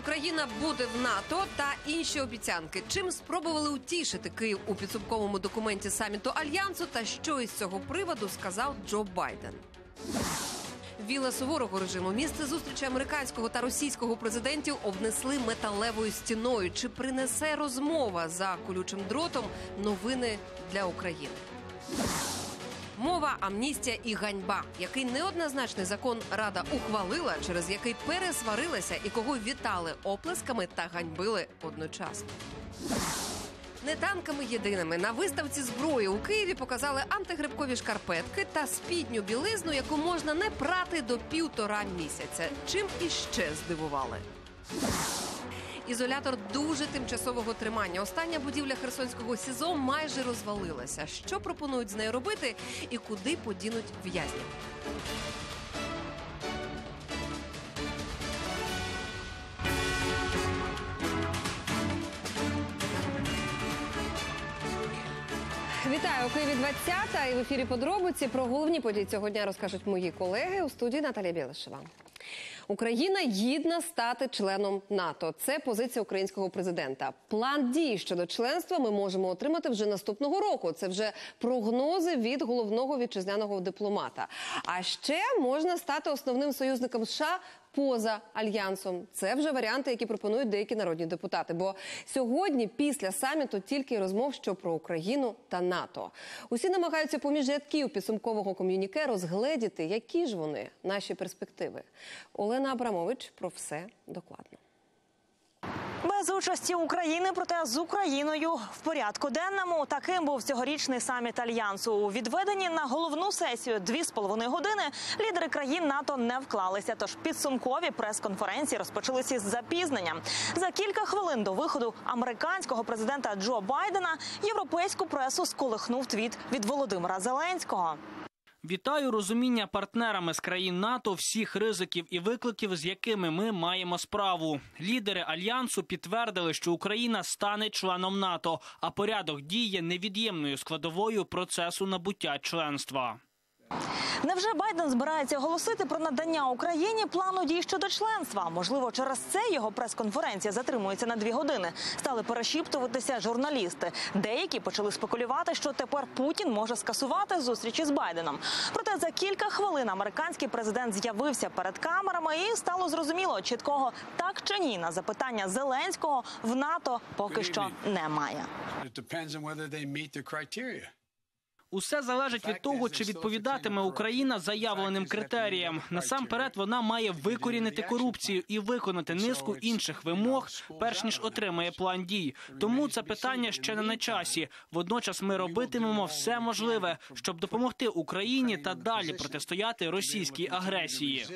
Україна буде в НАТО та інші обіцянки. Чим спробували утішити Київ у підсумковому документі саміту альянсу, та що із цього приводу сказав Джо Байден. Віла суворого режиму місце зустрічі американського та російського президентів обнесли металевою стіною. Чи принесе розмова за колючим дротом новини для України? Мова, амністія і ганьба, який неоднозначний закон Рада ухвалила, через який пересварилася і кого вітали оплесками та ганьбили одночасно. Не танками єдиними на виставці зброї у Києві показали антигрибкові шкарпетки та спідню білизну, яку можна не прати до півтора місяця. Чим іще здивували. Ізолятор дуже тимчасового тримання. Остання будівля Херсонського СІЗО майже розвалилася. Що пропонують з нею робити і куди подінуть в'язнів? Вітаю у Києві 20 і в ефірі подробиці про головні події цього дня розкажуть мої колеги у студії Наталія Білишева. Україна гідна стати членом НАТО. Це позиція українського президента. План дій щодо членства ми можемо отримати вже наступного року. Це вже прогнози від головного вітчизняного дипломата. А ще можна стати основним союзником США поза альянсом. Це вже варіанти, які пропонують деякі народні депутати. Бо сьогодні, після саміту, тільки розмов, що про Україну та НАТО. Усі намагаються поміж рядків підсумкового ком'юніке розгледіти, які ж вони наші перспективи. Олена Абрамович про все докладно. Без участі України, проте з Україною в порядку денному таким був цьогорічний саміт альянсу. У відведенні на головну сесію дві з половиною години лідери країн НАТО не вклалися. Тож підсумкові прес-конференції розпочалися з запізненням. За кілька хвилин до виходу американського президента Джо Байдена європейську пресу сколихнув твіт від Володимира Зеленського. Вітаю розуміння партнерами з країн НАТО всіх ризиків і викликів, з якими ми маємо справу. Лідери альянсу підтвердили, що Україна стане членом НАТО, а порядок дій невід'ємною складовою процесу набуття членства. Невже Байден збирається оголосити про надання Україні плану дій щодо членства? Можливо, через це його прес-конференція затримується на дві години. Стали перешіптуватися журналісти. Деякі почали спекулювати, що тепер Путін може скасувати зустрічі з Байденом. Проте за кілька хвилин американський президент з'явився перед камерами і стало зрозуміло, чіткого так чи ні на запитання Зеленського в НАТО поки що немає. Усе залежить від того, чи відповідатиме Україна заявленим критеріям. Насамперед, вона має викорінити корупцію і виконати низку інших вимог, перш ніж отримає план дій. Тому це питання ще не на часі. Водночас ми робитимемо все можливе, щоб допомогти Україні та далі протистояти російській агресії.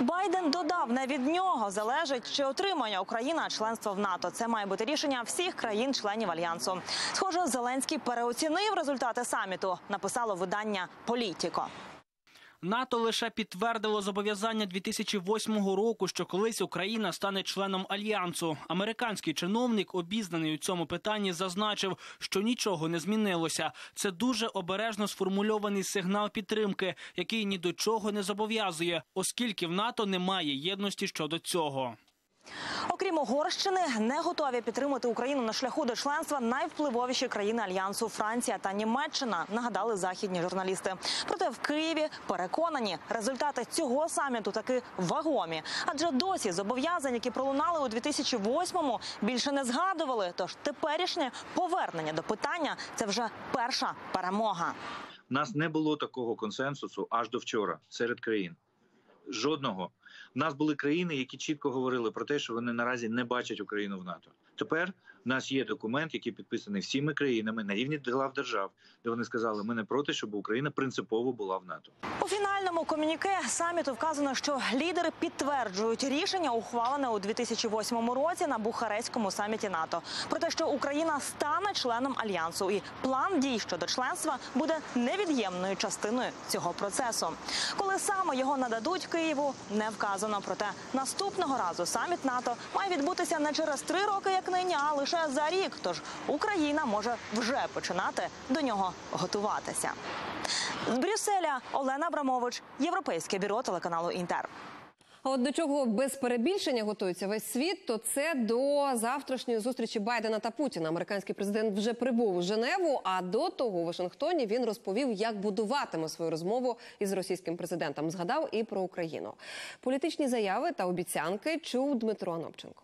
Байден додав, не від нього залежить, чи отримає Україна членство в НАТО. Це має бути рішення всіх країн-членів альянсу. Схоже, Зеленський переоцінив результати саміту. Написало видання Політіко. НАТО лише підтвердило зобов'язання 2008 року, що колись Україна стане членом альянсу. Американський чиновник, обізнаний у цьому питанні, зазначив, що нічого не змінилося. Це дуже обережно сформульований сигнал підтримки, який ні до чого не зобов'язує, оскільки в НАТО немає єдності щодо цього. Окрім Угорщини, не готові підтримати Україну на шляху до членства найвпливовіші країни альянсу Франція та Німеччина. Нагадали західні журналісти. Проте в Києві переконані, результати цього саміту таки вагомі. Адже досі зобов'язань, які пролунали у 2008-му, більше не згадували. Тож теперішнє повернення до питання це вже перша перемога. У нас не було такого консенсусу аж до вчора серед країн. Жодного. У нас були країни, які чітко говорили про те, що вони наразі не бачать Україну в НАТО. Тепер нас є документ, який підписаний всіми країнами на рівні глав держав, де вони сказали, ми не проти, щоб Україна принципово була в НАТО. У фінальному комюніке саміту вказано, що лідери підтверджують рішення, ухвалене у 2008 році на Бухарестському саміті НАТО, про те, що Україна стане членом альянсу, і план дій щодо членства буде невід'ємною частиною цього процесу. Коли саме його нададуть Києву, не вказано. Проте наступного разу саміт НАТО має відбутися не через три роки, як нині, а лише за рік. Тож Україна може вже починати до нього готуватися. З Брюсселя Олена Абрамович, Європейське бюро телеканалу Інтер. А от до чого без перебільшення готується весь світ, то це до завтрашньої зустрічі Байдена та Путіна. Американський президент вже прибув у Женеву. А до того у Вашингтоні він розповів, як будуватиме свою розмову із російським президентом. Згадав і про Україну. Політичні заяви та обіцянки чув Дмитро Анопченко.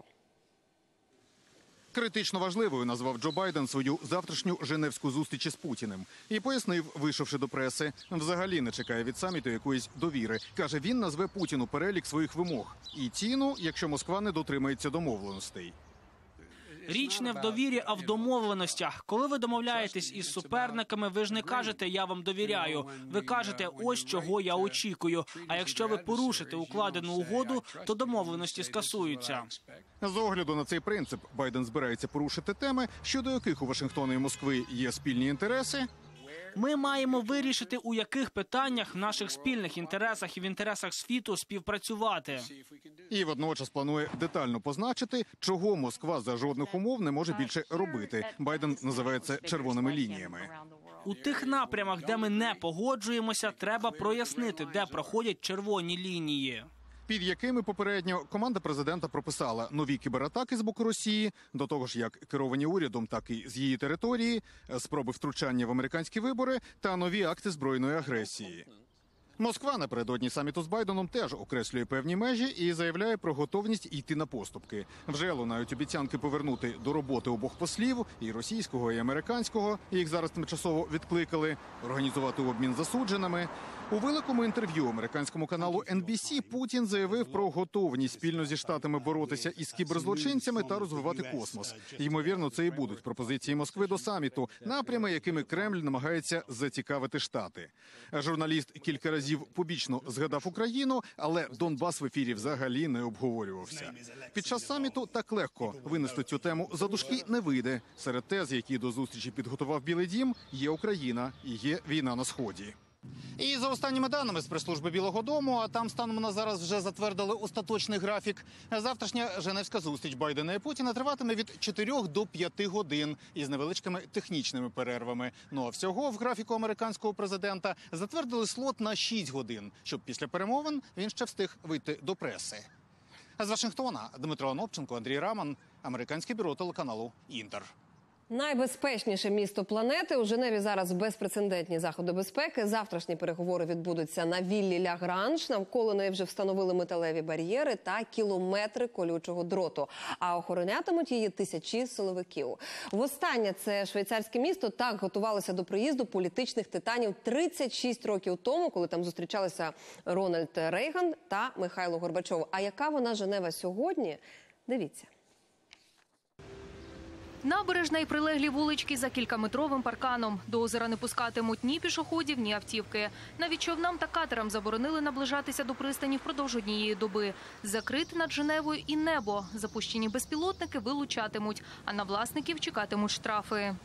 Критично важливою назвав Джо Байден свою завтрашню женевську зустріч із Путіним і пояснив, вийшовши до преси, взагалі не чекає від саміту якоїсь довіри. каже, він назве Путіну перелік своїх вимог і ціну, якщо Москва не дотримається домовленостей. Річ не в довірі, а в домовленостях. Коли ви домовляєтесь із суперниками, ви ж не кажете Я вам довіряю. Ви кажете, ось чого я очікую. А якщо ви порушите укладену угоду, то домовленості скасуються. З огляду на цей принцип Байден збирається порушити теми, щодо яких у Вашингтона і Москви є спільні інтереси. Ми маємо вирішити, у яких питаннях в наших спільних інтересах і в інтересах світу співпрацювати. І водночас планує детально позначити, чого Москва за жодних умов не може більше робити. Байден називає це червоними лініями. У тих напрямах, де ми не погоджуємося, треба прояснити, де проходять червоні лінії. Під якими попередньо команда президента прописала нові кібератаки з боку Росії, до того ж як керовані урядом, так і з її території, спроби втручання в американські вибори та нові акти збройної агресії. Москва напередодні саміту з Байденом теж окреслює певні межі і заявляє про готовність йти на поступки. Вже лунають обіцянки повернути до роботи обох послів і російського, і американського. Їх зараз тимчасово відкликали, організувати обмін засудженими. У великому інтерв'ю американському каналу NBC Путін заявив про готовність спільно зі штатами боротися із кіберзлочинцями та розвивати космос. Ймовірно, це і будуть пропозиції Москви до саміту, напрями, якими Кремль намагається зацікавити штати. Журналіст кілька разів побічно згадав Україну, але Донбас в ефірі взагалі не обговорювався. Під час саміту так легко винести цю тему за дужки не вийде. Серед тез, які до зустрічі підготував Білий Дім, є Україна і є війна на сході. І за останніми даними з прес-служби Білого Дому, а там станом на зараз вже затвердили остаточний графік. Завтрашня Женевська зустріч Байдена і Путіна триватиме від 4 до 5 годин із невеличкими технічними перервами. Ну а всього в графіку американського президента затвердили слот на 6 годин, щоб після перемовин він ще встиг вийти до преси. З Вашингтона Дмитро Анопченко, Андрій Раман, американське бюро телеканалу Інтер. Найбезпечніше місто планети у Женеві зараз безпрецедентні заходи безпеки. Завтрашні переговори відбудуться на віллі Лягранж. Навколо неї вже встановили металеві бар'єри та кілометри колючого дроту. А охоронятимуть її тисячі силовиків. Востаннє це швейцарське місто так готувалося до приїзду політичних титанів 36 років тому, коли там зустрічалися Рональд Рейган та Михайло Горбачов. А яка вона Женева сьогодні? Дивіться. Набережна і прилеглі вулички за кількаметровим парканом. До озера не пускатимуть ні пішоходів, ні автівки. Навіть човнам та катерам заборонили наближатися до пристані впродовж однієї доби. Закрите над Женевою і небо. Запущені безпілотники вилучатимуть, а на власників чекатимуть штрафи.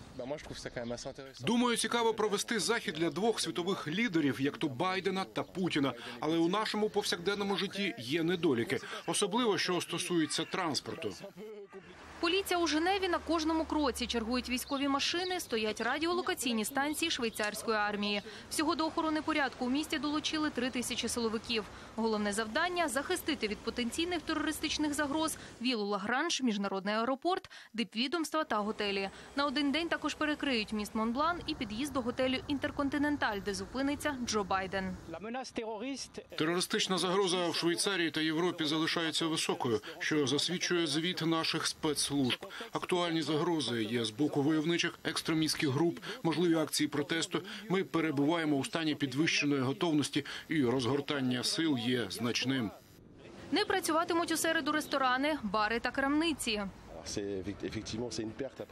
Думаю, цікаво провести захід для двох світових лідерів, як то Байдена та Путіна. Але у нашому повсякденному житті є недоліки, особливо що стосується транспорту. Поліція у Женеві на кожному кроці чергують військові машини, стоять радіолокаційні станції швейцарської армії. Всього до охорони порядку у місті долучили три тисячі силовиків. Головне завдання захистити від потенційних терористичних загроз вілу Лагранж, міжнародний аеропорт, дипвідомства та готелі. На один день також перекриють міст Монблан і під'їзд до готелю Інтерконтиненталь, де зупиниться Джо Байден. Терористична загроза в Швейцарії та Європі залишається високою, що засвідчує звіт наших спецслужб. Актуальні загрози є з боку войовничих екстремістських груп, можливі акції протесту. Ми перебуваємо у стані підвищеної готовності, і розгортання сил є значним. Не працюватимуть у середу ресторани, бари та крамниці.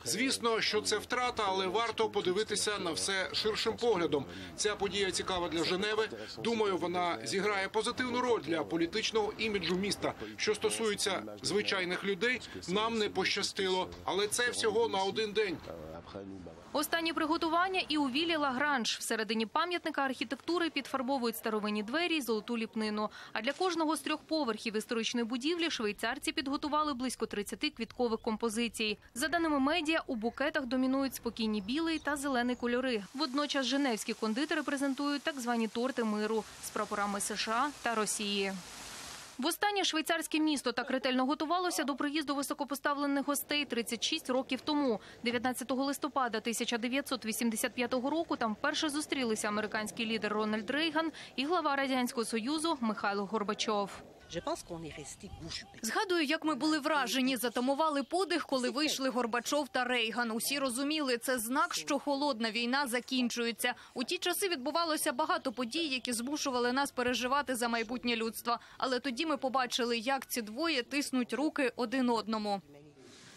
Звісно, що це втрата, але варто подивитися на все ширшим поглядом. Ця подія цікава для Женеви. Думаю, вона зіграє позитивну роль для політичного іміджу міста. Що стосується звичайних людей, нам не пощастило, але це всього на один день. Останні приготування і у вілі Лагранж. Всередині пам'ятника архітектури підфарбовують старовинні двері й золоту ліпнину. А для кожного з трьох поверхів історичної будівлі швейцарці підготували близько 30 квіткових композицій. За даними медіа, у букетах домінують спокійні білий та зелений кольори. Водночас женевські кондитери презентують так звані торти миру з прапорами США та Росії. Востаннє швейцарське місто так ретельно готувалося до приїзду високопоставлених гостей 36 років тому. 19 листопада 1985 року там вперше зустрілися американський лідер Рональд Рейган і глава радянського союзу Михайло Горбачов. Згадую, як ми були вражені, затамували подих, коли вийшли Горбачов та Рейган. Усі розуміли, це знак, що холодна війна закінчується. У ті часи відбувалося багато подій, які змушували нас переживати за майбутнє людства. Але тоді ми побачили, як ці двоє тиснуть руки один одному.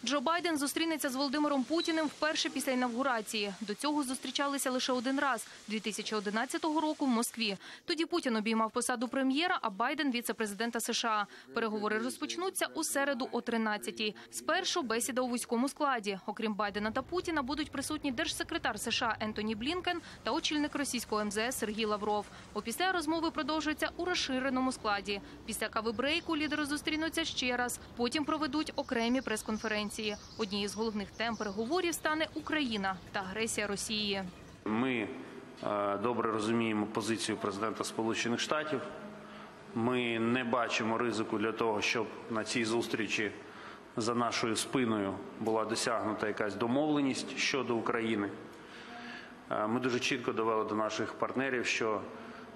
Джо Байден зустрінеться з Володимиром Путіним вперше після інавгурації. До цього зустрічалися лише один раз – 2011 року в Москві. Тоді Путін обіймав посаду прем'єра, а Байден – віце-президента США. Переговори розпочнуться у середу о 13-й. Спершу бесіда у вузькому складі. Окрім Байдена та Путіна, будуть присутні держсекретар США Ентоні Блінкен та очільник російського МЗС Сергій Лавров. Опісля розмови продовжуються у розширеному складі. Після кави-брейку лідери зустрінуться ще раз. Потім проведуть окремі прес-конференції. Однією з головних тем переговорів стане Україна та агресія Росії. Ми е, добре розуміємо позицію президента Сполучених Штатів. Ми не бачимо ризику для того, щоб на цій зустрічі за нашою спиною була досягнута якась домовленість щодо України. Е, Ми дуже чітко довели до наших партнерів, що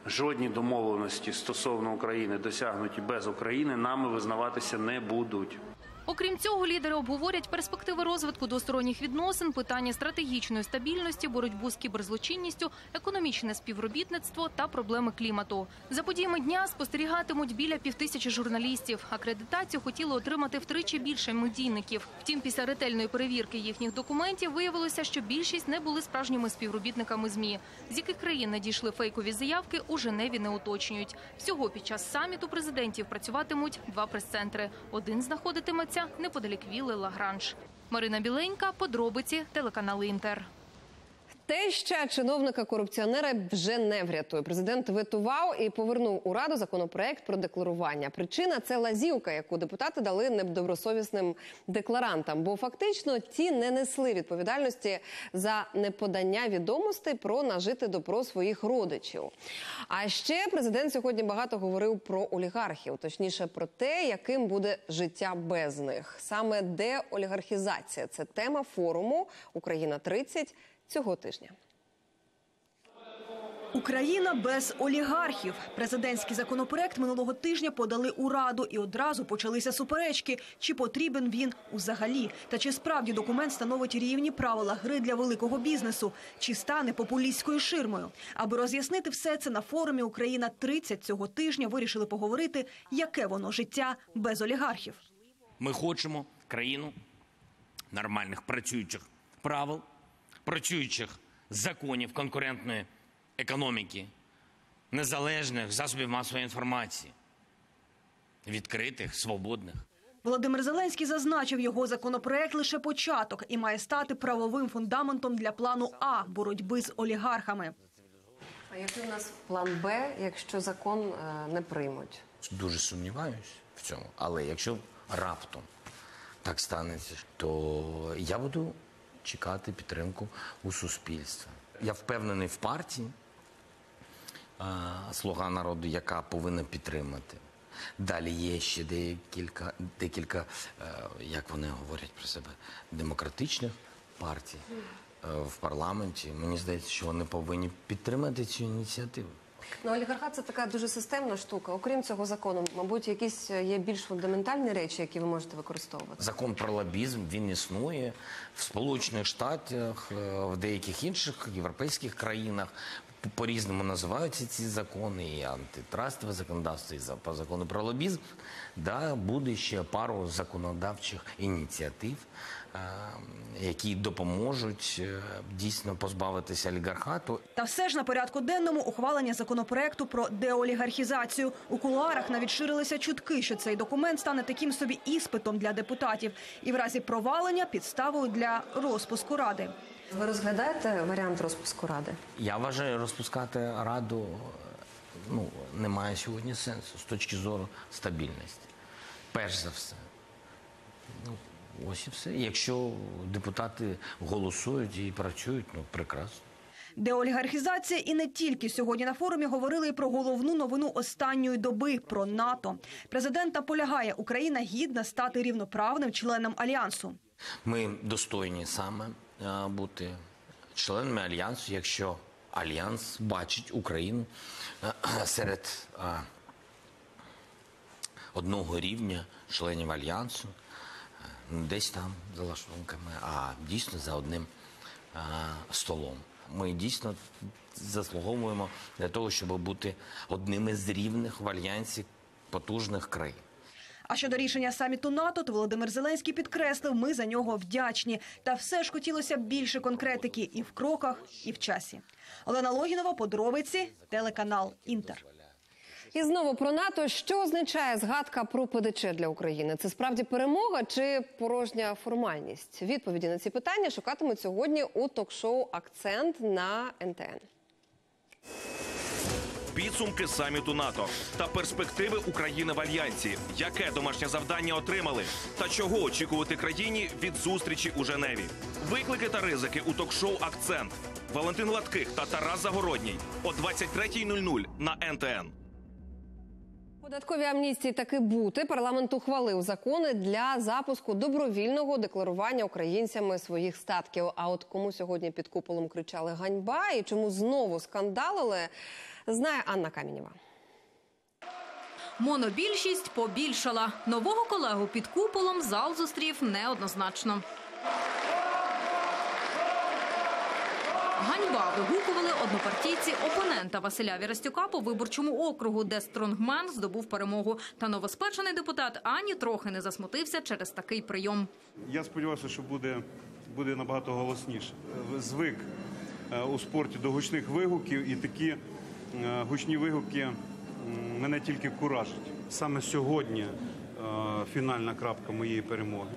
жодні домовленості стосовно України досягнуті без України нами визнаватися не будуть. Окрім цього, лідери обговорять перспективи розвитку двосторонніх відносин, питання стратегічної стабільності, боротьбу з кіберзлочинністю, економічне співробітництво та проблеми клімату. За подіями дня спостерігатимуть біля півтисячі журналістів. Акредитацію хотіли отримати втричі більше медійників. Втім, після ретельної перевірки їхніх документів виявилося, що більшість не були справжніми співробітниками змі. З яких країн надійшли фейкові заявки, у Женеві не уточнюють. Всього під час саміту президентів працюватимуть два прес-центри. Один знаходитиметься неподалік Вілли Лагранж. Марина Біленька, подробиці, телеканал Інтер. Теща чиновника-корупціонера вже не врятує. Президент ветував і повернув у раду законопроект про декларування. Причина це лазівка, яку депутати дали недобросовісним декларантам, бо фактично ті не несли відповідальності за неподання відомостей про нажити добро своїх родичів. А ще президент сьогодні багато говорив про олігархів, точніше про те, яким буде життя без них. Саме деолігархізація це тема форуму Україна 30 цього тижня. Україна без олігархів. Президентський законопроект минулого тижня подали у раду, і одразу почалися суперечки, чи потрібен він взагалі, та чи справді документ становить рівні правила гри для великого бізнесу, чи стане популістською ширмою. Аби роз'яснити все це на форумі Україна 30 цього тижня вирішили поговорити, яке воно життя без олігархів. Ми хочемо країну нормальних працюючих правил, працюючих законів конкурентної економіки, незалежних засобів масової інформації, відкритих, свободних. Володимир Зеленський зазначив, його законопроект лише початок і має стати правовим фундаментом для плану А боротьби з олігархами. А який у нас план Б, якщо закон е, не приймуть? Дуже сумніваюсь в цьому. Але якщо раптом так станеться, то я буду чекати підтримку у суспільства. Я впевнений в партії Слуга народу, яка повинна підтримати. Далі є ще декілька, декілька е, як вони говорять про себе, демократичних партій е, в парламенті. Мені здається, що вони повинні підтримати цю ініціативу. Ну, олігархат це така дуже системна штука. Окрім цього закону, мабуть, якісь е, є більш фундаментальні речі, які ви можете використовувати. Закон про лобізм він існує в Сполучених Штатах, е, в деяких інших європейських країнах. По- По-різному називаються ці закони, і антитрастове законодавство, і по закону про лобізм. Да, буде ще пару законодавчих ініціатив, які допоможуть е, дійсно позбавитися олігархату Та все ж на порядку денному ухвалення законопроекту про деолігархізацію. У кулуарах навіть ширилися чутки, що цей документ стане таким собі іспитом для депутатів і в разі провалення підставою для розпуску ради. Ви розглядаєте варіант розпуску ради? Я вважаю, розпускати раду ну, немає сьогодні сенсу з точки зору стабільності. Перш за все. Ну, ось і все. Якщо депутати голосують і працюють, ну прекрасно. Деолігархізація і не тільки сьогодні на форумі говорили і про головну новину останньої доби про НАТО. Президент наполягає, Україна гідна стати рівноправним членом альянсу. Ми достойні саме бути членами альянсу, якщо альянс бачить Україну серед одного рівня членів альянсу, десь там за лаштунками, а дійсно за одним е, столом. Ми дійсно заслуговуємо для того, щоб бути одним із рівних в альянсі потужних країн. А щодо рішення саміту НАТО, то Володимир Зеленський підкреслив, ми за нього вдячні. Та все ж хотілося більше конкретики і в кроках, і в часі. Олена Логінова, подробиці, телеканал Інтер. І знову про НАТО. Що означає згадка про ПДЧ для України? Це справді перемога чи порожня формальність? Відповіді на ці питання шукатимуть сьогодні у ток-шоу Акцент на НТН. Підсумки саміту НАТО та перспективи України в альянсі. Яке домашнє завдання отримали? Та чого очікувати країні від зустрічі у Женеві? Виклики та ризики у ток-шоу Акцент. Валентин Гладких та Тарас Загородній о 23.00 на НТН. Податкові амністії таки бути. Парламент ухвалив закони для запуску добровільного декларування українцями своїх статків. А от кому сьогодні під куполом кричали ганьба і чому знову скандалили, знає Анна Камінєва. Монобільшість побільшала. Нового колегу під куполом зал зустрів неоднозначно. Ганьба вигукували однопартійці опонента Василя Вірастюка по виборчому округу, де Стронгмен здобув перемогу. Та новоспечений депутат ані трохи не засмутився через такий прийом. Я сподіваюся, що буде, буде набагато голосніше. Е, Звик е, у спорті до гучних вигуків, і такі е, гучні вигуки мене тільки куражать. Саме сьогодні фінальна крапка моєї перемоги.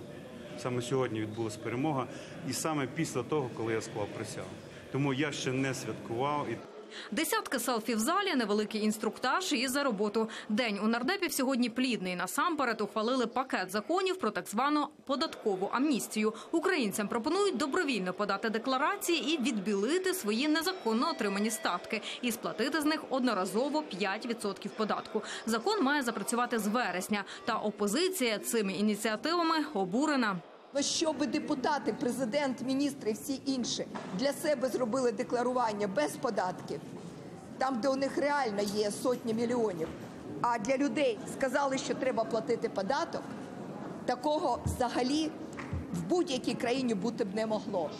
Саме сьогодні відбулася перемога, і саме після того, коли я склав присягу. Тому я ще не святкував. Десятки селфі в залі, невеликий інструктаж і за роботу. День у нардепів сьогодні плідний. Насамперед ухвалили пакет законів про так звану податкову амністію. Українцям пропонують добровільно подати декларації і відбілити свої незаконно отримані статки і сплатити з них одноразово 5% податку. Закон має запрацювати з вересня. Та опозиція цими ініціативами обурена. Ну, Щоб депутати, президент, міністри і всі інші для себе зробили декларування без податків, там, де у них реально є сотні мільйонів, а для людей сказали, що треба платити податок, такого взагалі в будь-якій країні бути б не могло.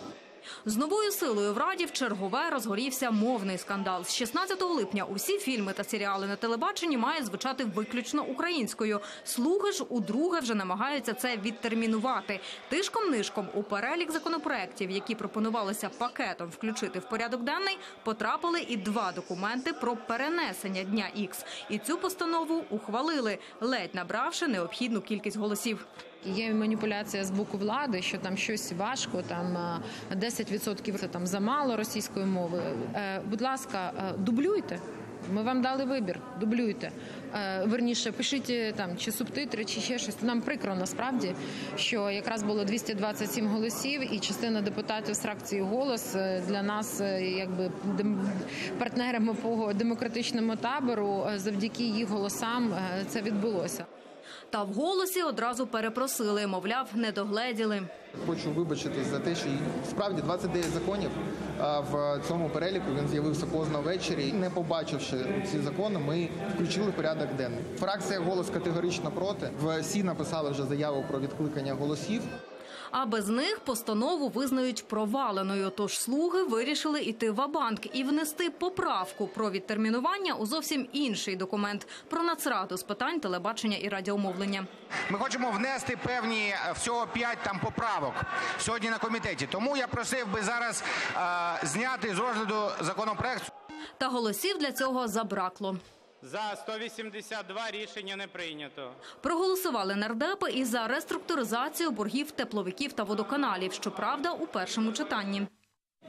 З новою силою в Раді в чергове розгорівся мовний скандал. З 16 липня усі фільми та серіали на телебаченні мають звучати виключно українською. Слуги ж удруге вже намагаються це відтермінувати. Тишком-нишком у перелік законопроєктів, які пропонувалося пакетом включити в порядок денний, потрапили і два документи про перенесення дня Ікс. І цю постанову ухвалили, ледь набравши необхідну кількість голосів. Є маніпуляція з боку влади, що там щось важко, там е, 10% це там замало російської мови. Е, Будь ласка, е, дублюйте. Ми вам дали вибір, дублюйте. Е, Верніше, пишіть е, там чи субтитри, чи ще щось. Нам прикро насправді, що якраз було 227 голосів, і частина депутатів з фракції голос е, для нас, е, якби партнерами по демократичному табору, е, завдяки їх голосам е, це відбулося. Та в голосі одразу перепросили, мовляв, не догледіли. Хочу вибачитись за те, що справді 29 законів в цьому переліку він з'явився поздно ввечері. Не побачивши ці закони, ми включили порядок денний. Фракція голос категорично проти. Всі написали вже заяву про відкликання голосів. А без них постанову визнають проваленою. Тож слуги вирішили іти в-банк і внести поправку про відтермінування у зовсім інший документ про нацраду з питань телебачення і радіомовлення. Ми хочемо внести певні е, всього п'ять там поправок сьогодні на комітеті. Тому я просив би зараз е, зняти з розгляду законопроект. Та голосів для цього забракло. За 182 рішення не прийнято. Проголосували нардепи і за реструктуризацію боргів тепловиків та водоканалів. Щоправда, у першому читанні.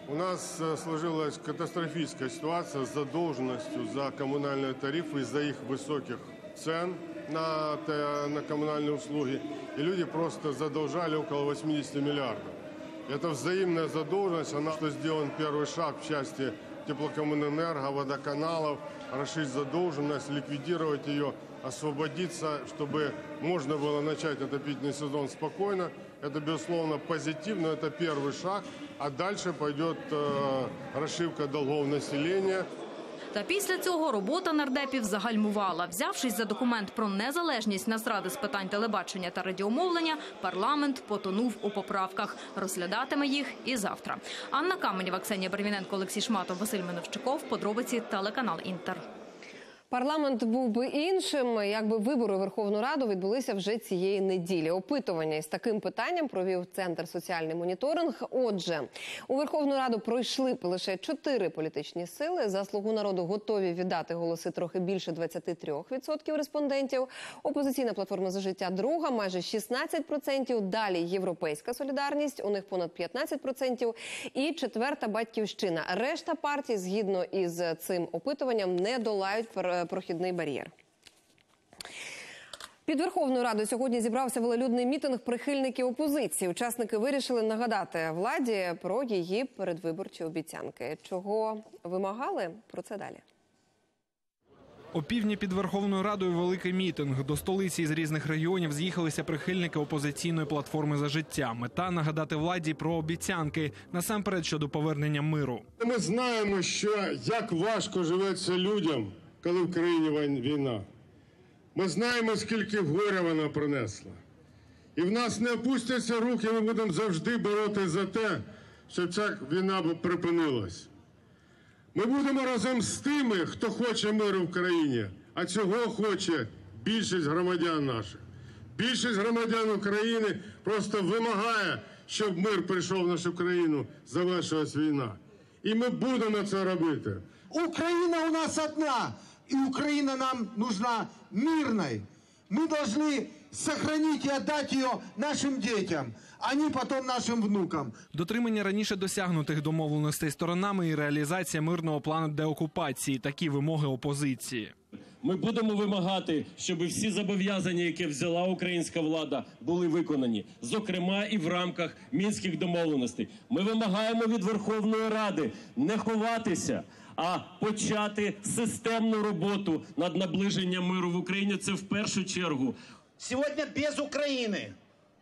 У нас э, сложилась катастрофическая ситуация с задолженностью за коммунальные тарифы из-за их высоких цен на, те- на коммунальные услуги. И люди просто задолжали около 80 миллиардов. Это взаимная задолженность. Она что сделан первый шаг в части теплокоммунэнерго, водоканалов, расширить задолженность, ликвидировать ее, освободиться, чтобы можно было начать отопительный сезон спокойно. Это, безусловно, позитивно, это первый шаг, а дальше пойдет э, расшивка долгов населения. Та після цього робота нардепів загальмувала. Взявшись за документ про незалежність Нацради з питань телебачення та радіомовлення, парламент потонув у поправках. Розглядатиме їх і завтра. Анна Каменєва, Ксенія Барвіненко, Олексій Шматов, Василь Миновчуков. Подробиці телеканал Інтер. Парламент був би іншим, якби вибори Верховну Раду відбулися вже цієї неділі. Опитування із таким питанням провів центр соціальний моніторинг. Отже, у Верховну Раду пройшли лише чотири політичні сили. За слугу народу готові віддати голоси трохи більше 23% респондентів. Опозиційна платформа за життя друга майже 16%. Далі європейська солідарність. У них понад 15%. І четверта батьківщина. Решта партій, згідно із цим опитуванням, не долають прохідний бар'єр. Під Верховною Радою сьогодні зібрався велолюдний мітинг прихильників опозиції. Учасники вирішили нагадати владі про її передвиборчі обіцянки. Чого вимагали? Про це далі. О півдні під Верховною Радою великий мітинг. До столиці з різних регіонів з'їхалися прихильники опозиційної платформи за життя. Мета нагадати владі про обіцянки насамперед щодо повернення миру. Ми знаємо, що як важко живеться людям, коли в країні війна. Ми знаємо, скільки горя вона принесла. І в нас не опустяться руки, ми будемо завжди боротися за те, щоб ця війна припинилась. Ми будемо разом з тими, хто хоче миру в країні, а цього хоче більшість громадян наших. Більшість громадян України просто вимагає, щоб мир прийшов в нашу країну, завершилась війна. І ми будемо це робити. Украина у нас одна, и Украина нам нужна мирной. Мы должны сохранить и отдать ее нашим детям, а не потом нашим внукам. Дотримання раніше досягнутих домовленостей сторонами і реалізація мирного плану деокупації такі вимоги опозиції. Ми будемо вимагати, щоб всі зобов'язання, які взяла українська влада, були виконані, зокрема і в рамках мінських домовленостей. Ми вимагаємо від Верховної Ради не ховатися, а почати системну роботу над наближенням миру в Україні. Це в першу чергу. Сегодня без Украины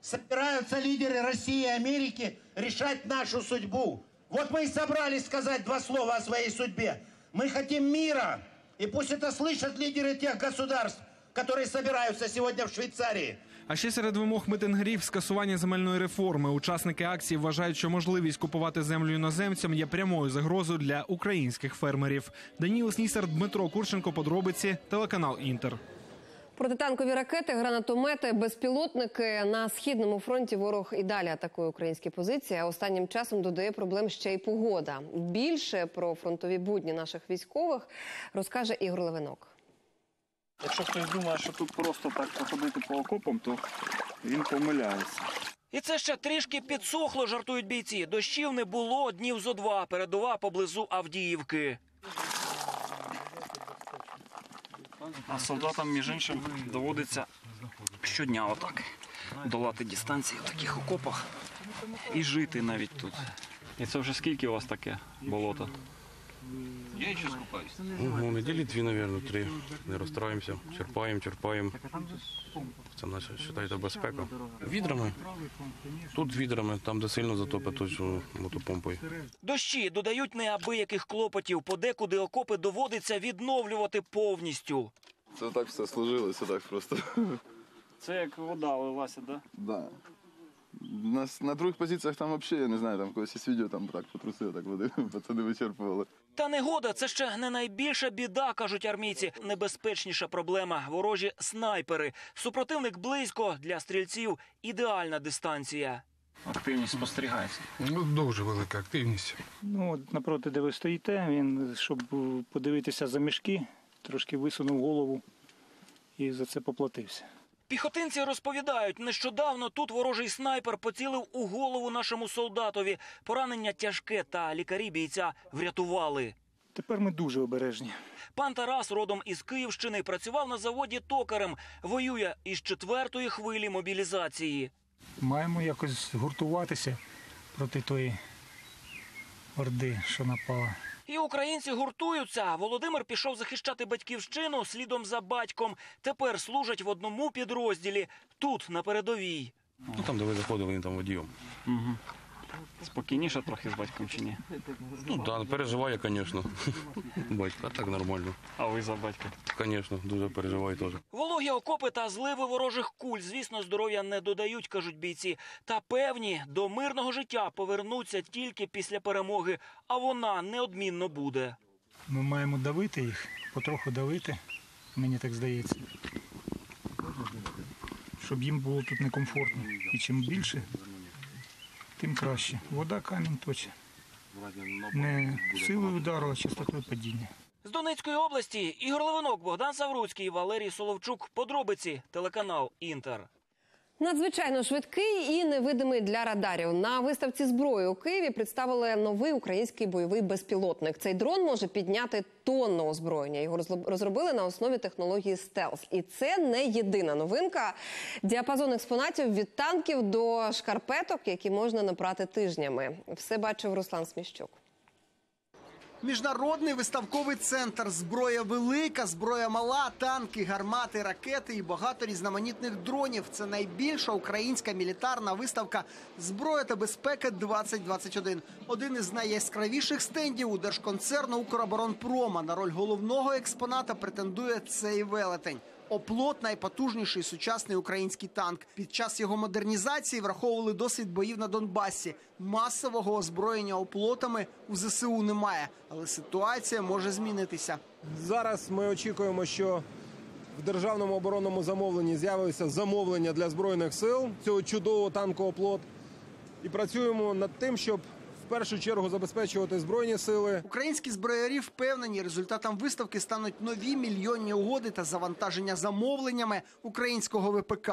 собираются лидеры России и Америки решать нашу судьбу. Вот мы и собрались сказать два слова о своей судьбе. Мы хотим мира, и пусть это слышат лидеры тех государств, которые собираются сегодня в Швейцарии. А ще серед вимог митингерів скасування земельної реформи. Учасники акції вважають, що можливість купувати землю іноземцям є прямою загрозою для українських фермерів. Даніл Снісар, Дмитро Курченко. Подробиці телеканал Інтер. Протитанкові ракети, гранатомети, безпілотники на східному фронті. Ворог і далі атакує українські позиції. А останнім часом додає проблем ще й погода. Більше про фронтові будні наших військових розкаже Ігор Левинок. Якщо хтось думає, що тут просто так походити по окопам, то він помиляється. І це ще трішки підсохло, жартують бійці. Дощів не було днів зо два. Передова поблизу Авдіївки. А солдатам, між іншим, доводиться щодня отак долати дистанції в таких окопах і жити навіть тут. І це вже скільки у вас таке болото? Я ще скупаюсь. Ну, неділі дві, мабуть, три. Не розстраємося, черпаємо, черпаємо. Це наша, вважайте, безпека. Відрами. Тут відрами, там, де сильно затопить, то що мотопомпою. Дощі додають неабияких клопотів. Подекуди окопи доводиться відновлювати повністю. Це так все сложилося, так просто. Це як вода лилася, да? Да. На, на других позиціях там взагалі, я не знаю, там когось є відео, там так потрусили, так води, пацани вичерпували. Та негода це ще не найбільша біда, кажуть армійці. Небезпечніша проблема ворожі снайпери. Супротивник близько для стрільців ідеальна дистанція. Активність спостерігається. Ну, дуже велика активність. Ну, от напроти, де ви стоїте, він, щоб подивитися за мішки, трошки висунув голову і за це поплатився. Піхотинці розповідають, нещодавно тут ворожий снайпер поцілив у голову нашому солдатові. Поранення тяжке, та лікарі бійця врятували. Тепер ми дуже обережні. Пан Тарас, родом із Київщини, працював на заводі токарем. Воює із четвертої хвилі мобілізації. Маємо якось згуртуватися, проти тої орди, що напала. І українці гуртуються. Володимир пішов захищати батьківщину слідом за батьком. Тепер служать в одному підрозділі тут на передовій. Ну там, де ви заходили, він там водієм. Угу. Спокійніше трохи з батьком чи ні? Ну так, переживає, звісно. Батько, а так нормально. А ви за батька? Звісно, дуже переживає теж. Вологі окопи та зливи ворожих куль, звісно, здоров'я не додають, кажуть бійці. Та певні до мирного життя повернуться тільки після перемоги, а вона неодмінно буде. Ми маємо давити їх, потроху давити, мені так здається. Щоб їм було тут некомфортно. І чим більше, тим краще. Вода камінь точить. Не силою удару, а частотою падіння. З Донецької області Ігор Левинок, Богдан Савруцький, Валерій Соловчук. Подробиці телеканал Інтер. Надзвичайно швидкий і невидимий для радарів. На виставці зброї у Києві представили новий український бойовий безпілотник. Цей дрон може підняти тонну озброєння. Його розробили на основі технології стелс. І це не єдина новинка. Діапазон експонатів від танків до шкарпеток, які можна набрати тижнями. Все бачив Руслан Сміщук. Міжнародний виставковий центр. Зброя велика, зброя мала, танки, гармати, ракети і багато різноманітних дронів. Це найбільша українська мілітарна виставка Зброя та безпека 2021 Один із найяскравіших стендів у держконцерну Укроборонпрома. На роль головного експоната претендує цей велетень. Оплот найпотужніший сучасний український танк. Під час його модернізації враховували досвід боїв на Донбасі. Масового озброєння оплотами у ЗСУ немає, але ситуація може змінитися. Зараз ми очікуємо, що в державному оборонному замовленні з'явилися замовлення для збройних сил цього чудового танку оплот. І працюємо над тим, щоб першу чергу забезпечувати збройні сили. Українські зброярі впевнені, результатом виставки стануть нові мільйонні угоди та завантаження замовленнями українського ВПК.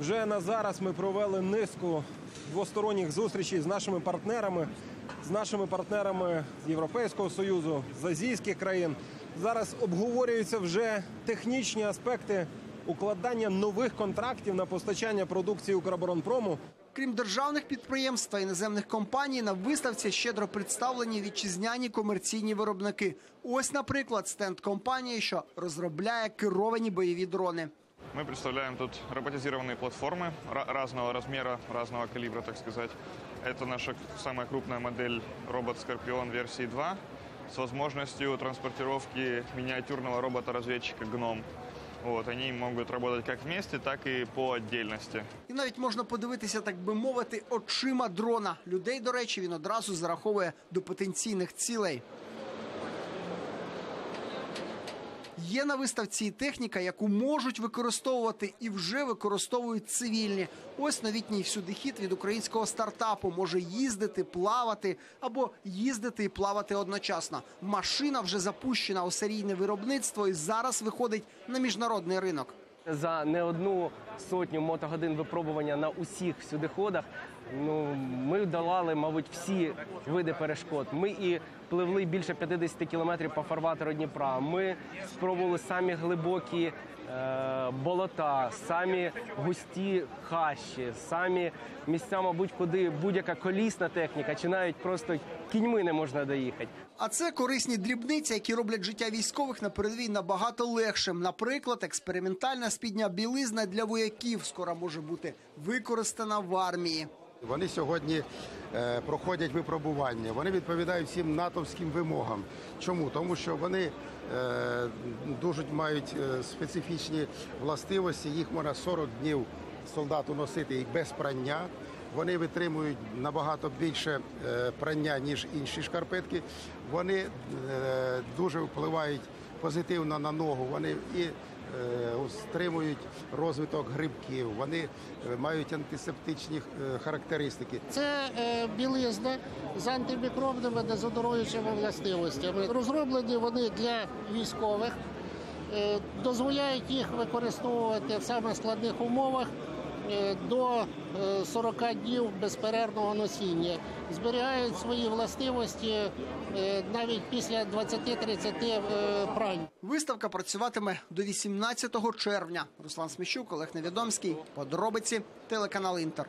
Вже на зараз ми провели низку двосторонніх зустрічей з нашими партнерами, з нашими партнерами з Європейського союзу, з азійських країн. Зараз обговорюються вже технічні аспекти укладання нових контрактів на постачання продукції Укроборонпрому. Крім державних підприємств та іноземних компаній, на виставці щедро представлені вітчизняні комерційні виробники. Ось, наприклад, стенд компанії, що розробляє керовані бойові дрони. Мы представляем тут роботизированные платформы ра- разного размера, разного калибра, так сказать. Это наша самая крупная модель робот Скорпион версии 2 с возможностью транспортировки миниатюрного робота-разведчика «Гном». Вот, вони можуть працювати як вместе, так і по отдельности. І навіть можна подивитися, так би мовити, очима дрона. Людей, до речі, він одразу зараховує до потенційних цілей. Є на виставці і техніка, яку можуть використовувати і вже використовують цивільні. Ось новітній всюди хід від українського стартапу може їздити, плавати або їздити і плавати одночасно. Машина вже запущена у серійне виробництво і зараз виходить на міжнародний ринок. За не одну сотню мотогодин випробування на усіх сюдиходах. Ну ми долали, мабуть, всі види перешкод. Ми і пливли більше 50 кілометрів по фарватеру Дніпра. Ми спробували самі глибокі болота, самі густі хащі, самі місця, мабуть, куди будь-яка колісна техніка чи навіть просто кіньми не можна доїхати. А це корисні дрібниці, які роблять життя військових на передовій набагато легшим. Наприклад, експериментальна спідня білизна для вояків скоро може бути використана в армії. Вони сьогодні е, проходять випробування. Вони відповідають всім натовським вимогам. Чому? Тому що вони е, дуже мають е, специфічні властивості. Їх можна 40 днів солдату носити їх без прання. Вони витримують набагато більше прання, ніж інші шкарпетки. Вони дуже впливають позитивно на ногу. Вони і стримують розвиток грибків. Вони е, мають антисептичні е, характеристики. Це е, білизна з антимікробними дезодоруючими властивостями. Розроблені вони для військових, е, дозволяють їх використовувати в саме складних умовах е, до е, 40 днів безперервного носіння. Зберігають свої властивості е, навіть після 20-30 е, прань. Виставка працюватиме до 18 червня. Руслан Сміщук, Олег Невідомський. Подробиці телеканал Інтер.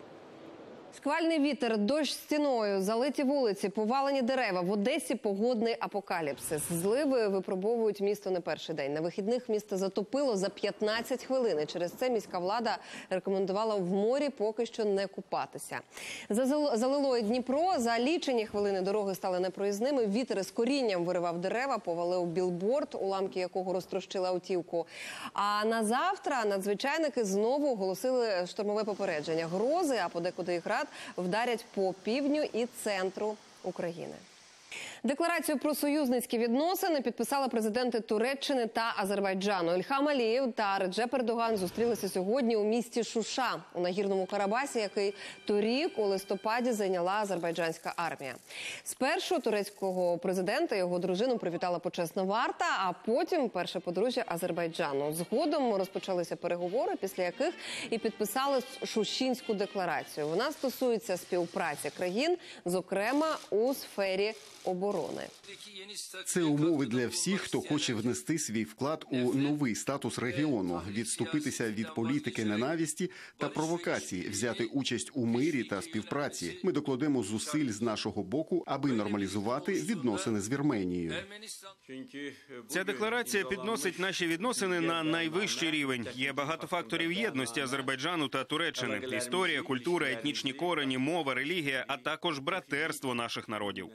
Сквальний вітер, дощ стіною, залиті вулиці, повалені дерева. В Одесі погодний апокаліпсис. Зливи випробовують місто не перший день. На вихідних місто затопило за 15 хвилин. Через це міська влада рекомендувала в морі поки що не купатися. Залило Дніпро. За лічені хвилини дороги стали непроїзними. Вітер з корінням виривав дерева, повалив білборд, уламки якого розтрощили автівку. А на завтра надзвичайники знову оголосили штормове попередження. Грози, а подекуди і град, вдарять по півдню і центру України. Декларацію про союзницькі відносини підписали президенти Туреччини та Азербайджану. Ільхам Алієв та Реджеп Ердоган зустрілися сьогодні у місті Шуша у нагірному Карабасі, який торік у листопаді зайняла азербайджанська армія. Спершу турецького президента його дружину привітала почесна варта, а потім перше подружжя Азербайджану. Згодом розпочалися переговори, після яких і підписали Шушінську декларацію. Вона стосується співпраці країн, зокрема у сфері оборони. Це умови для всіх, хто хоче внести свій вклад у новий статус регіону, відступитися від політики ненависті та провокацій, взяти участь у мирі та співпраці. Ми докладемо зусиль з нашого боку, аби нормалізувати відносини з Вірменією. Ця декларація підносить наші відносини на найвищий рівень. Є багато факторів єдності Азербайджану та Туреччини: історія, культура, етнічні корені, мова, релігія, а також братерство наших народів.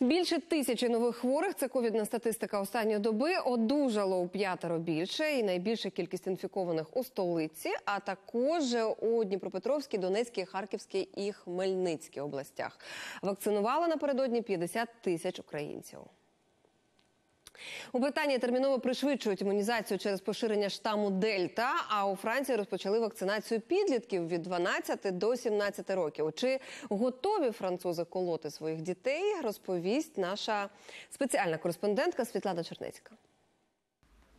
Більше тисячі нових хворих це ковідна статистика останньої доби. Одужало у п'ятеро більше, і найбільша кількість інфікованих у столиці, а також у Дніпропетровській, Донецькій, Харківській і Хмельницькій областях. Вакцинували напередодні 50 тисяч українців. У Британії терміново пришвидшують імунізацію через поширення штаму Дельта. А у Франції розпочали вакцинацію підлітків від 12 до 17 років. Чи готові французи колоти своїх дітей? Розповість наша спеціальна кореспондентка Світлана Чернецька.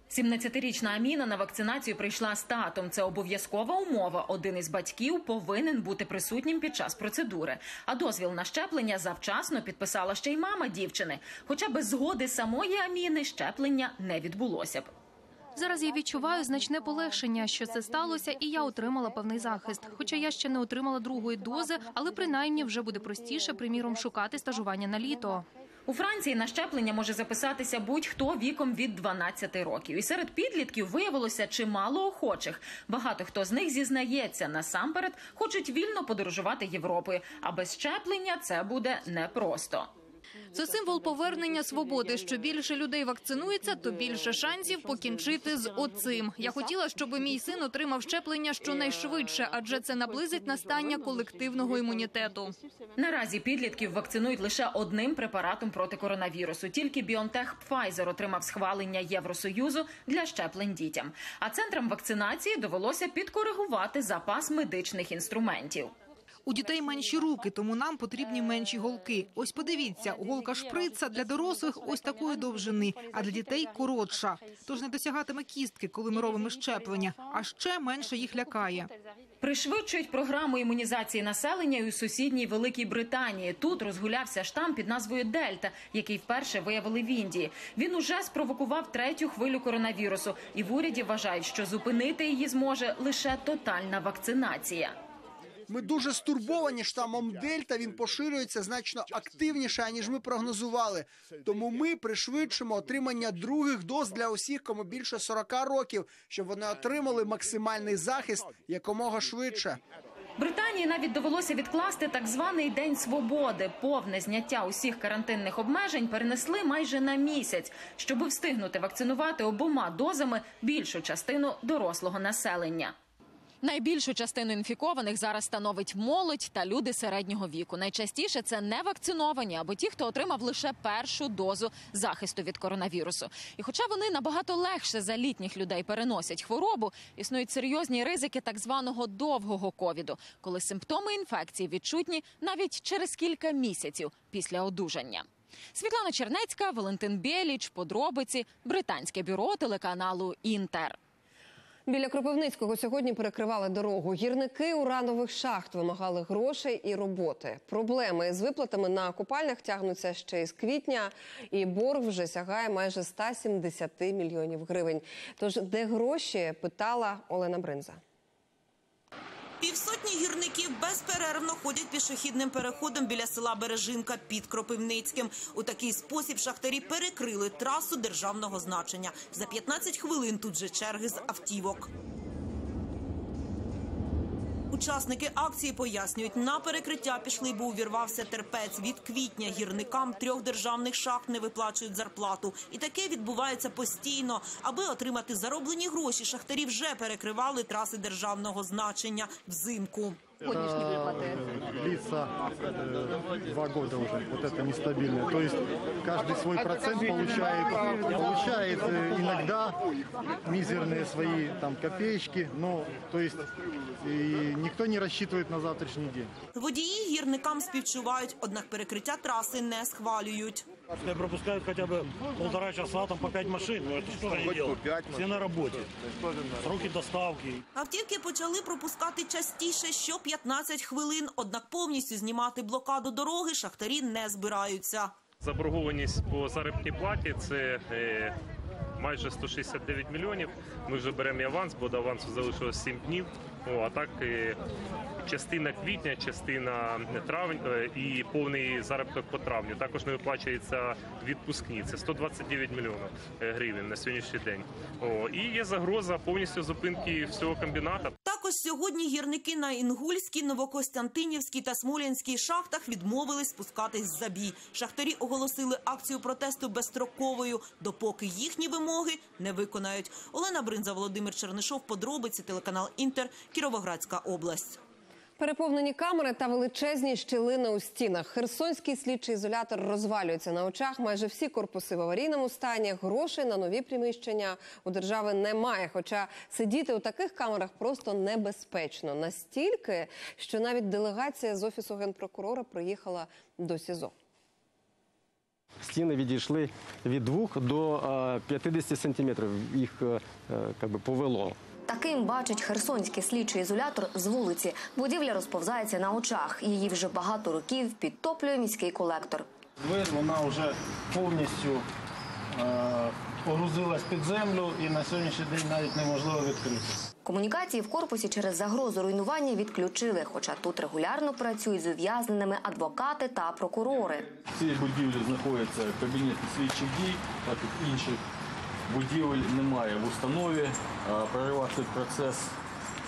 17-річна Аміна на вакцинацію прийшла з татом. Це обов'язкова умова. Один із батьків повинен бути присутнім під час процедури. А дозвіл на щеплення завчасно підписала ще й мама дівчини. Хоча без згоди самої Аміни щеплення не відбулося б. Зараз я відчуваю значне полегшення, що це сталося, і я отримала певний захист. Хоча я ще не отримала другої дози, але принаймні вже буде простіше, приміром, шукати стажування на літо. У Франції на щеплення може записатися будь-хто віком від 12 років. І серед підлітків виявилося чимало охочих. Багато хто з них зізнається, насамперед хочуть вільно подорожувати Європою. А без щеплення це буде непросто. Це символ повернення свободи. Що більше людей вакцинується, то більше шансів покінчити з оцим. Я хотіла, щоб мій син отримав щеплення щонайшвидше, адже це наблизить настання колективного імунітету. Наразі підлітків вакцинують лише одним препаратом проти коронавірусу. Тільки BioNTech Pfizer отримав схвалення Євросоюзу для щеплень дітям. А центрам вакцинації довелося підкоригувати запас медичних інструментів. У дітей менші руки, тому нам потрібні менші голки. Ось подивіться, голка шприца для дорослих ось такої довжини, а для дітей коротша. Тож не досягатиме кістки, коли ми робимо щеплення, а ще менше їх лякає. Пришвидшують програму імунізації населення у сусідній Великій Британії. Тут розгулявся штам під назвою Дельта, який вперше виявили в Індії. Він уже спровокував третю хвилю коронавірусу, і в уряді вважають, що зупинити її зможе лише тотальна вакцинація. Ми дуже стурбовані штамом Дельта. Він поширюється значно активніше, аніж ми прогнозували. Тому ми пришвидшимо отримання других доз для усіх, кому більше 40 років, щоб вони отримали максимальний захист якомога швидше. Британії навіть довелося відкласти так званий день свободи. Повне зняття усіх карантинних обмежень перенесли майже на місяць, щоб встигнути вакцинувати обома дозами більшу частину дорослого населення. Найбільшу частину інфікованих зараз становить молодь та люди середнього віку. Найчастіше це невакциновані або ті, хто отримав лише першу дозу захисту від коронавірусу. І хоча вони набагато легше за літніх людей переносять хворобу, існують серйозні ризики так званого довгого ковіду, коли симптоми інфекції відчутні навіть через кілька місяців після одужання. Світлана Чернецька, Валентин Біліч, подробиці, британське бюро телеканалу Інтер. Біля Кропивницького сьогодні перекривали дорогу. Гірники уранових шахт вимагали грошей і роботи. Проблеми з виплатами на купальнях тягнуться ще із квітня, і борг вже сягає майже 170 мільйонів гривень. Тож де гроші? питала Олена Бринза. Півсотні гірників безперервно ходять пішохідним переходом біля села Бережинка під Кропивницьким. У такий спосіб шахтарі перекрили трасу державного значення. За 15 хвилин тут же черги з автівок. Учасники акції пояснюють, на перекриття пішли, бо увірвався терпець. Від квітня гірникам трьох державних шахт не виплачують зарплату. І таке відбувається постійно. Аби отримати зароблені гроші, шахтарі вже перекривали траси державного значення взимку. длится э, два года уже, вот это нестабильное. То есть каждый свой процент получает, получает э, иногда мизерные свои там копеечки, но то есть и никто не рассчитывает на завтрашний день. Водії гірникам співчувають, однак перекриття траси не схвалюють. Пускай пропускают хотя бы полтора часа, там по пять машин. Ну это что они делают? Все на работе. Сроки доставки. Автівки почали пропускати частіше, що 15 хвилин. Однак повністю знімати блокаду дороги шахтарі не збираються. Заборгованість по заробітній платі це е, майже 169 мільйонів. Ми вже беремо аванс, бо до авансу залишилось 7 днів. О, а так е, частина квітня, частина травень е, і повний заробіток по травню. Також не виплачується відпускні. Це 129 мільйонів е, гривень на сьогоднішній день. О, і є загроза повністю зупинки всього комбіната. Також сьогодні гірники на Інгульській, Новокостянтинівській та Смолянській шахтах відмовились спускатись за бій. Шахтарі оголосили акцію протесту безстроковою, допоки їхні вимоги не виконають. Олена Бринза, Володимир Чернишов, подробиці, телеканал Інтер, Кіровоградська область. Переповнені камери та величезні щілини у стінах. Херсонський слідчий ізолятор розвалюється на очах. Майже всі корпуси в аварійному стані. Грошей на нові приміщення у держави немає. Хоча сидіти у таких камерах просто небезпечно. Настільки, що навіть делегація з офісу генпрокурора приїхала до СІЗО. Стіни відійшли від 2 до е, 50 сантиметрів. Їх е, е, как би, повело. Таким бачить херсонський слідчий ізолятор з вулиці. Будівля розповзається на очах. Її вже багато років підтоплює міський колектор. Двері вона вже повністю е, погрузилась під землю і на сьогоднішній день навіть неможливо відкрити. Комунікації в корпусі через загрозу руйнування відключили, хоча тут регулярно працюють з ув'язненими адвокати та прокурори. В цій будівлі знаходяться кабінети слідчих дій, так як інших будівель немає в установі. Переривати процес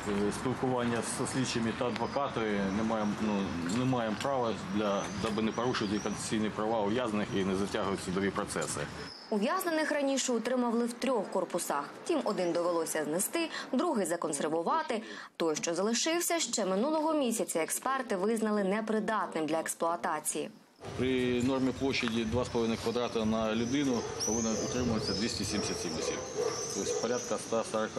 е, спілкування з слідчими та адвокатами не маємо, ну, не маємо права для даби не порушувати конституційні права ув'язнених і не затягувати судові процеси. Ув'язнених раніше утримували в трьох корпусах. Втім, один довелося знести, другий законсервувати. Той, що залишився, ще минулого місяця експерти визнали непридатним для експлуатації. При нормі площаді 2,5 квадрата на людину повинно утримуватися 277 осіб. Тобто порядка 140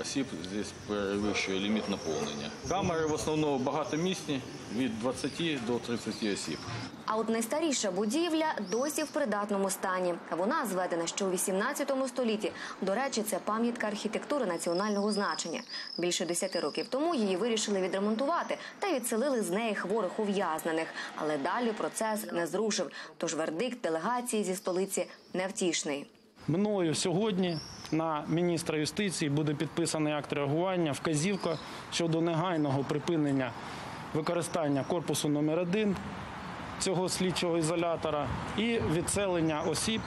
осіб здесь перевищує ліміт наповнення. Камери в основному багатомісні від 20 до 30 осіб. А от найстаріша будівля досі в придатному стані. Вона зведена ще у 18 столітті. До речі, це пам'ятка архітектури національного значення. Більше 10 років тому її вирішили відремонтувати та відселили з неї хворих ув'язнених. Але далі процес не зрушив. Тож вердикт делегації зі столиці невтішний. Мною сьогодні на міністра юстиції буде підписаний акт реагування, вказівка щодо негайного припинення використання корпусу номер 1 цього слідчого ізолятора і відселення осіб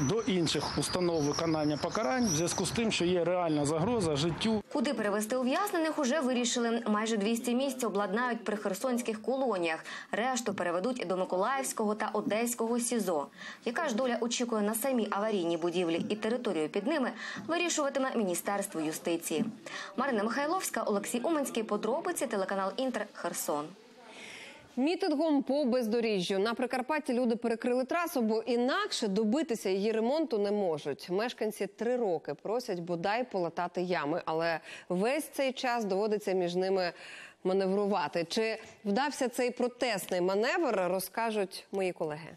до інших установ виконання покарань в зв'язку з тим, що є реальна загроза життю Куди перевести ув'язнених уже вирішили. Майже 200 місць обладнають при херсонських колоніях. Решту переведуть до Миколаївського та Одеського СІЗО. Яка ж доля очікує на самі аварійні будівлі і територію під ними, вирішуватиме Міністерство юстиції. Марина Михайловська, Олексій Уманський. Подробиці телеканал Інтер Херсон. Мітингом по бездоріжжю на Прикарпатті люди перекрили трасу, бо інакше добитися її ремонту не можуть. Мешканці три роки просять бодай полатати ями, але весь цей час доводиться між ними маневрувати. Чи вдався цей протестний маневр, розкажуть мої колеги.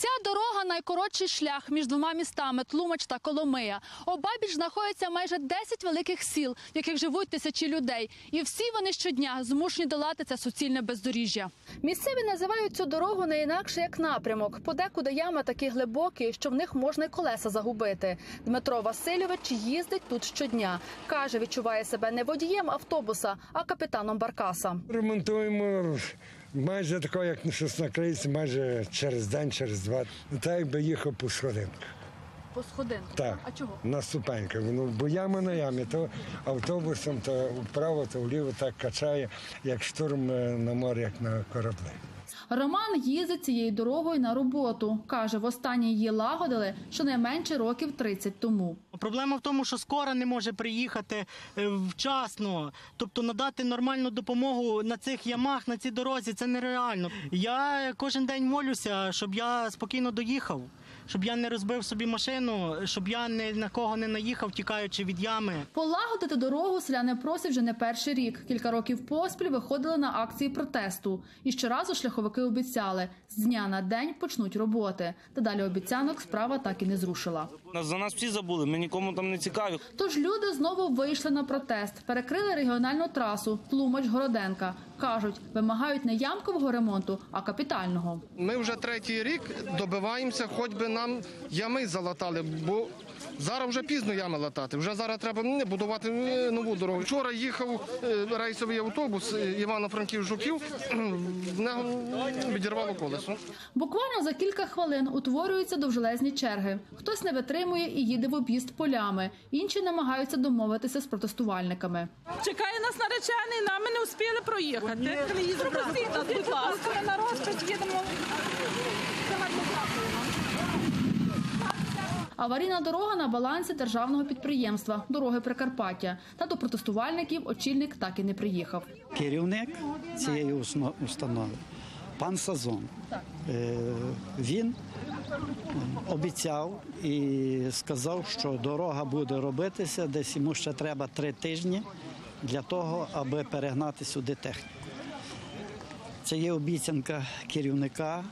Ця дорога найкоротший шлях між двома містами Тлумач та Коломия. Обабіч знаходяться майже 10 великих сіл, в яких живуть тисячі людей, і всі вони щодня змушені долати це суцільне бездоріжжя. Місцеві називають цю дорогу не інакше як напрямок. Подекуди ями такі глибокі, що в них можна й колеса загубити. Дмитро Васильович їздить тут щодня. каже, відчуває себе не водієм автобуса, а капітаном баркаса. Ремонтуємо майже тако, як накриється, майже через день, через два. Так якби їхав по сходинках. По сходинку. Так. А чого? На ступеньках. Ну, бо яма на ямі, то автобусом, то вправо, то вліво так качає, як штурм е, на морі, як на кораблі. Роман їздить цією дорогою на роботу. Каже, востаннє її лагодили щонайменше років 30 тому. Проблема в тому, що скоро не може приїхати е, вчасно, тобто надати нормальну допомогу на цих ямах, на цій дорозі це нереально. Я кожен день молюся, щоб я спокійно доїхав, щоб я не розбив собі машину, щоб я ні на кого не наїхав, тікаючи від ями. Полагодити дорогу селяни просять вже не перший рік. Кілька років поспіль виходили на акції протесту. І щоразу шляховики обіцяли, з дня на день почнуть роботи. Та далі обіцянок справа так і не зрушила. Нас за нас всі забули. Ми нікому там не цікаві. Тож люди знову вийшли на протест, перекрили регіональну трасу Тлумач Городенка. Кажуть, вимагають не ямкового ремонту, а капітального. Ми вже третій рік добиваємося, хоч би нам ями залатали, бо зараз вже пізно ями латати. Вже зараз треба не будувати е, нову дорогу. Вчора їхав е, рейсовий автобус е, Івано-Франків Жуків, в нього відірвало колесо. Буквально за кілька хвилин утворюються довжелезні черги. Хтось не витримує і їде в об'їзд полями, інші намагаються домовитися з протестувальниками. Чекає нас наречений, нам ми не успіли проїхати. Пропустіть нас, будь ласка. Ми на розпис їдемо. Аварійна дорога на балансі державного підприємства Дороги Прикарпаття. Та до протестувальників очільник так і не приїхав. Керівник цієї установи, пан Сазон, е, він обіцяв і сказав, що дорога буде робитися, десь йому ще треба три тижні для того, аби перегнати сюди техніку. Це є обіцянка керівника.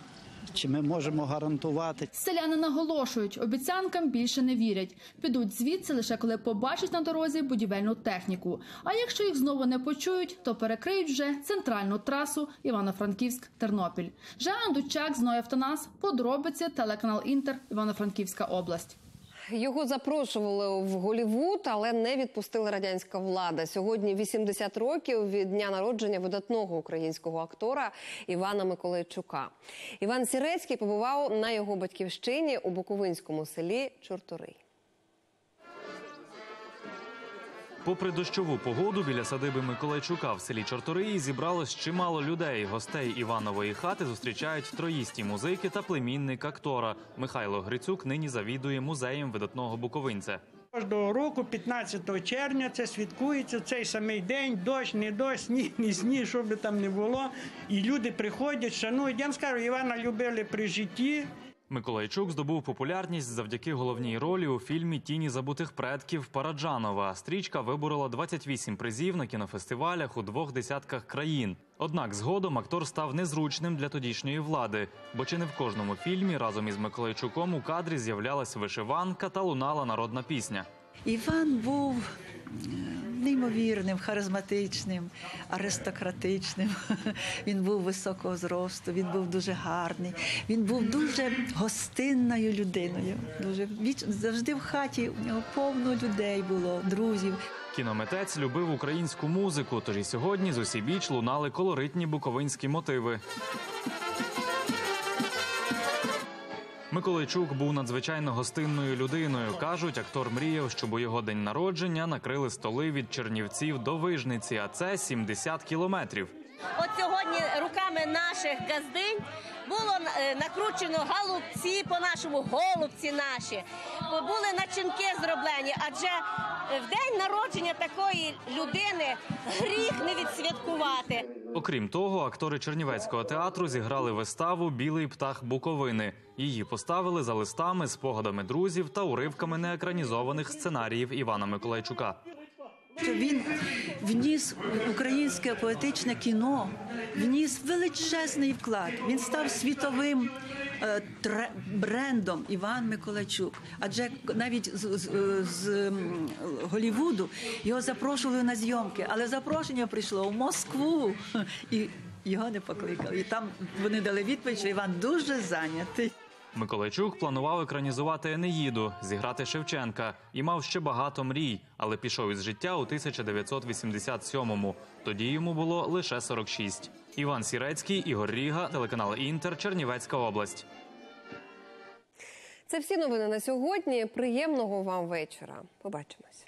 Чи ми можемо гарантувати Селяни наголошують, обіцянкам більше не вірять. Підуть звідси лише коли побачать на дорозі будівельну техніку. А якщо їх знову не почують, то перекриють вже центральну трасу Івано-Франківськ-Тернопіль. Жанна Дучак, Зноя Автонас, подробиці, телеканал Інтер, Івано-Франківська область. Його запрошували в Голівуд, але не відпустила радянська влада. Сьогодні 80 років від дня народження видатного українського актора Івана Миколайчука. Іван Сірецький побував на його батьківщині у Буковинському селі Чорторий. Попри дощову погоду, біля садиби Миколайчука в селі Чорториї зібралось чимало людей. Гостей Іванової хати зустрічають троїсті музики та племінник актора. Михайло Грицюк нині завідує музеєм видатного буковинця. Кожного року, 15 червня, це святкується цей самий день, дощ, не дощ, сніг, не сніг, що би там не було. І люди приходять, шанують. Я вам скажу, Івана любили при житті. Миколайчук здобув популярність завдяки головній ролі у фільмі Тіні забутих предків Параджанова. Стрічка виборола 28 призів на кінофестивалях у двох десятках країн. Однак згодом актор став незручним для тодішньої влади, бо чи не в кожному фільмі разом із Миколайчуком у кадрі з'являлась вишиванка та лунала народна пісня. Іван був е, неймовірним, харизматичним, аристократичним. Він був високого зросту, він був дуже гарний, він був дуже гостинною людиною. Дуже завжди в хаті у нього повно людей було, друзів. Кіномитець любив українську музику, тож і сьогодні з усібіч лунали колоритні буковинські мотиви. Миколайчук був надзвичайно гостинною людиною. кажуть, актор мріяв, щоб у його день народження накрили столи від Чернівців до Вижниці, а це 70 кілометрів. От сьогодні руками наших газдинь було е, накручено галубці по-нашому, голубці наші. Були начинки зроблені, адже в день народження такої людини гріх не відсвяткувати. Окрім того, актори Чернівецького театру зіграли виставу Білий птах Буковини. Її поставили за листами, спогадами друзів та уривками неекранізованих сценаріїв Івана Миколайчука. Що він вніс в українське поетичне кіно, вніс величезний вклад. Він став світовим е, брендом Іван Миколайчук. Адже навіть з, з, з Голівуду його запрошували на зйомки, але запрошення прийшло в Москву і його не покликали. І там вони дали відповідь, що Іван дуже зайнятий. Миколайчук планував екранізувати Енеїду, зіграти Шевченка і мав ще багато мрій, але пішов із життя у 1987-му. Тоді йому було лише 46. Іван Сірецький, Ігор Ріга, телеканал Інтер, Чернівецька область. Це всі новини на сьогодні. Приємного вам вечора. Побачимось.